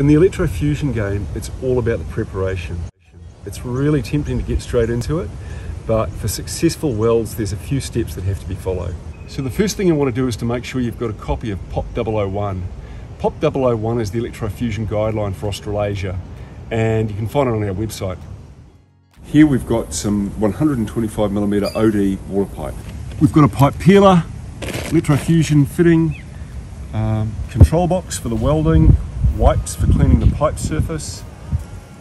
In the electrofusion game, it's all about the preparation. It's really tempting to get straight into it, but for successful welds, there's a few steps that have to be followed. So the first thing you want to do is to make sure you've got a copy of POP 001. POP 001 is the electrofusion guideline for Australasia, and you can find it on our website. Here we've got some 125mm OD water pipe. We've got a pipe peeler, electrofusion fitting, um, control box for the welding, wipes for cleaning the pipe surface.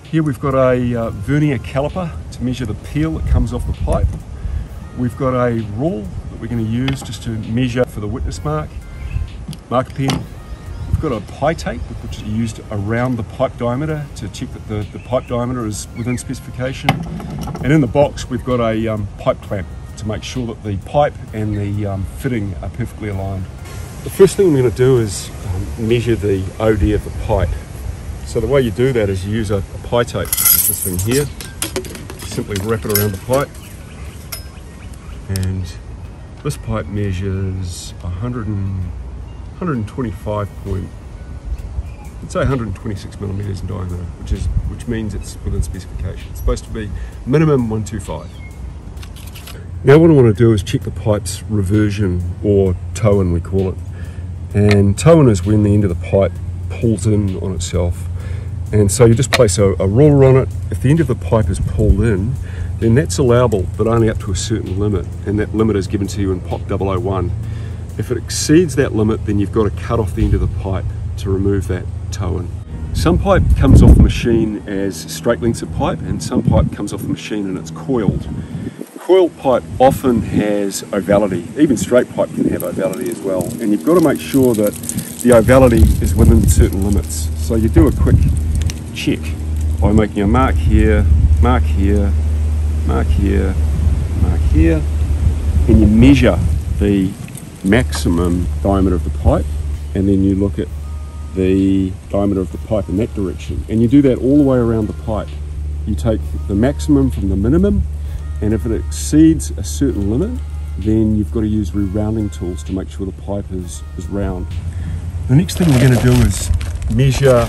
Here we've got a uh, vernier caliper to measure the peel that comes off the pipe. We've got a rule that we're going to use just to measure for the witness mark, marker pen. We've got a pi tape which is used around the pipe diameter to check that the, the pipe diameter is within specification. And in the box we've got a um, pipe clamp to make sure that the pipe and the um, fitting are perfectly aligned. The first thing we're going to do is um, measure the OD of the pipe. So the way you do that is you use a, a pi tape, this thing here, simply wrap it around the pipe and this pipe measures 100 and, 125 point, let's say 126 millimeters in diameter, which is which means it's within specification. It's supposed to be minimum 125. Now what I want to do is check the pipe's reversion or toe-in we call it. And toe-in is when the end of the pipe pulls in on itself. And so you just place a, a ruler on it. If the end of the pipe is pulled in, then that's allowable, but only up to a certain limit. And that limit is given to you in POP 001. If it exceeds that limit, then you've got to cut off the end of the pipe to remove that toe-in. Some pipe comes off the machine as straight lengths of pipe, and some pipe comes off the machine and it's coiled. Coiled pipe often has ovality, even straight pipe can have ovality as well, and you've got to make sure that the ovality is within certain limits. So you do a quick check by making a mark here, mark here, mark here, mark here, and you measure the maximum diameter of the pipe, and then you look at the diameter of the pipe in that direction. And you do that all the way around the pipe. You take the maximum from the minimum and if it exceeds a certain limit then you've got to use rerounding tools to make sure the pipe is, is round. The next thing we're going to do is measure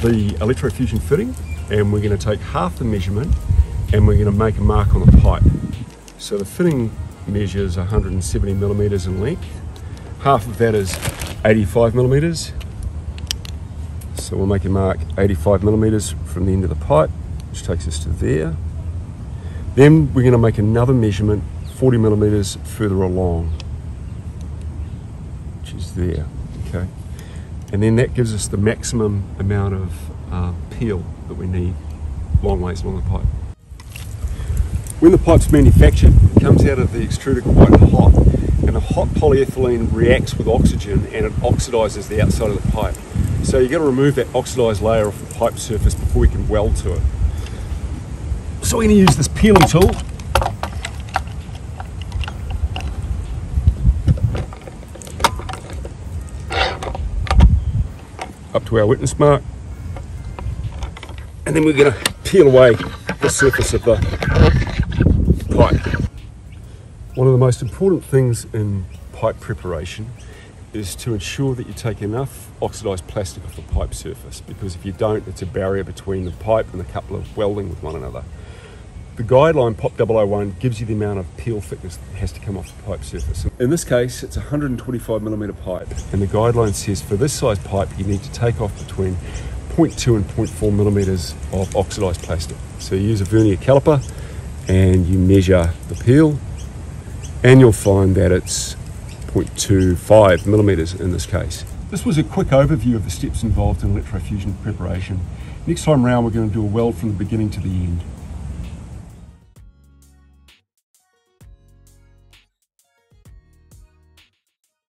the electrofusion fitting and we're going to take half the measurement and we're going to make a mark on the pipe. So the fitting measures 170 millimeters in length. Half of that is 85 millimeters. So we'll make a mark 85 millimeters from the end of the pipe, which takes us to there. Then we're going to make another measurement 40 millimeters further along, which is there, okay? And then that gives us the maximum amount of uh, peel that we need long ways along the pipe. When the pipe's manufactured, it comes out of the extruder quite hot, and the hot polyethylene reacts with oxygen and it oxidizes the outside of the pipe. So you've got to remove that oxidized layer off the pipe surface before we can weld to it. So we're going to use this peeling tool. Up to our witness mark. And then we're going to peel away the surface of the pipe. One of the most important things in pipe preparation is to ensure that you take enough oxidized plastic off the pipe surface because if you don't, it's a barrier between the pipe and the couple of welding with one another. The guideline POP 001 gives you the amount of peel thickness that has to come off the pipe surface. In this case, it's 125 millimeter pipe, and the guideline says for this size pipe, you need to take off between 0.2 and 0.4 millimeters of oxidized plastic. So you use a vernier caliper and you measure the peel, and you'll find that it's 0.25 millimeters in this case. This was a quick overview of the steps involved in electrofusion preparation. Next time round, we're going to do a weld from the beginning to the end.